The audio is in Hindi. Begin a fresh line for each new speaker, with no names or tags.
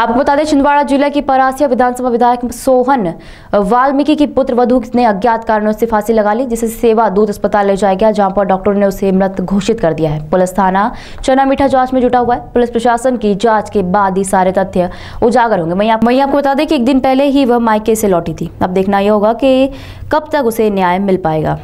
आपको बता दें छिंदवाड़ा ज़िले की परासिया विधानसभा विधायक सोहन वाल्मीकि की पुत्र वधु ने अज्ञात कारणों से फांसी लगा ली जिसे सेवा दूध अस्पताल ले जाया गया जहाँ पर डॉक्टर ने उसे मृत घोषित कर दिया है। पुलिस थाना चना मीठा जाँच में जुटा हुआ है। पुलिस प्रशासन की जाँच के बाद ही सारे तथ्य उजागर होंगे। वहीं आप, वहीं आपको बता दें कि एक दिन पहले ही वह मायके से लौटी थी। अब देखना यह होगा कि कब तक उसे न्याय मिल पाएगा।